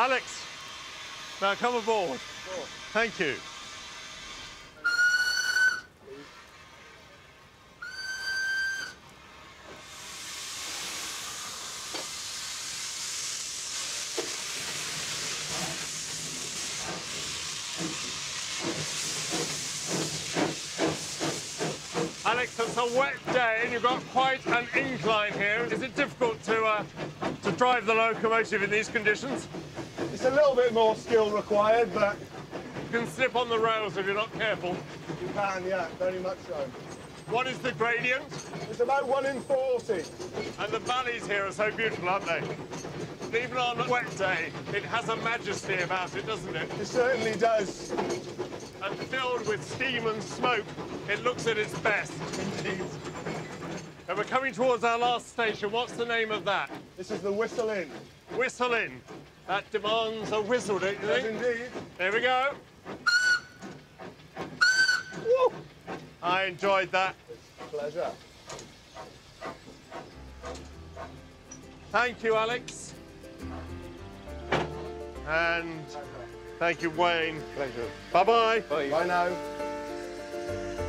Alex, now come aboard. Thank you. Alex, it's a wet day and you've got quite an incline here. Is it difficult to, uh, to drive the locomotive in these conditions? It's a little bit more skill required, but You can slip on the rails if you're not careful. you can, yeah, very much so. What is the gradient? It's about one in 40. And the valleys here are so beautiful, aren't they? Even on a wet day, it has a majesty about it, doesn't it? It certainly does. And filled with steam and smoke, it looks at its best. Indeed. And we're coming towards our last station. What's the name of that? This is the Whistle Inn. Whistle in. That demands a whistle, don't you Yes, think? indeed. There we go. Woo! I enjoyed that. Pleasure. Thank you, Alex. And thank you, Wayne. Pleasure. Bye-bye. Bye now.